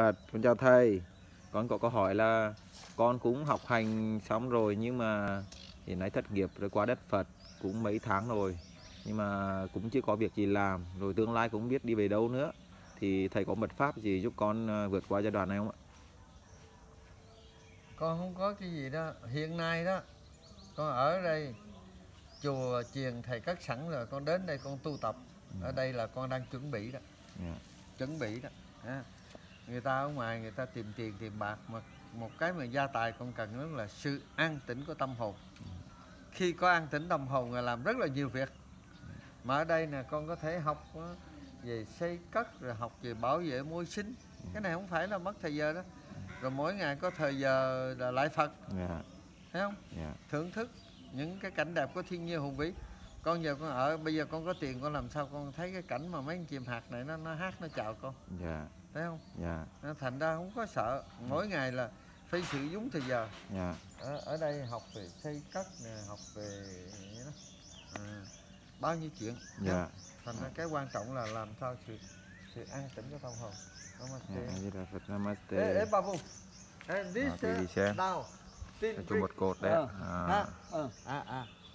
Phật, con chào thầy. Con có câu hỏi là con cũng học hành xong rồi nhưng mà hiện nay thất nghiệp rồi qua đất Phật cũng mấy tháng rồi nhưng mà cũng chưa có việc gì làm rồi tương lai cũng biết đi về đâu nữa thì thầy có mật pháp gì giúp con ờ, vượt qua giai đoạn này không ạ? con không có cái gì đó hiện nay đó con ở đây chùa chiền thầy cất sẵn rồi con đến đây con tu tập ở đây là con đang chuẩn bị đó Dạ. chuẩn bị đó à. Người ta ở ngoài người ta tìm tiền tìm bạc mà một cái mà gia tài con cần đó là sự an tĩnh của tâm hồn. Khi có an tĩnh tâm hồn là làm rất là nhiều việc. Mà ở đây nè con có thể học ờ, về xây cất rồi học về bảo vệ môi sinh. Cái này không phải là mất thời giờ đó. Rồi mỗi ngày có thời giờ là lại phật. Dạ. thấy không? Dạ. thưởng thức những cái cảnh đẹp của thiên nhiên hùng vĩ con giờ con ở bây giờ con có tiền con làm sao con thấy cái cảnh mà mấy con chim hạt này nó nó hát nó chào con Dạ. thấy không Dạ. nó thành ra không có sợ mỗi ngày là phải sử dụng thời giờ Dạ. ở, ở đây học về xây cất nè học về vậy đó à, bao nhiêu chuyện Dạ. thành ra cái quan trọng là làm sao sự sự an tĩnh của tâm hồn Namaste. Dạ. Phật Ê, ê Namaste. babu Ê, this À, now tin Cho một cột đấy. Ờ. À. Ha? Ờ.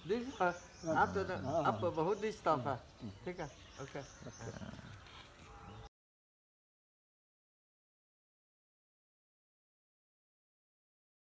This, uh, after the, after Bahuddhi stuff, uh, ठीक है, okay.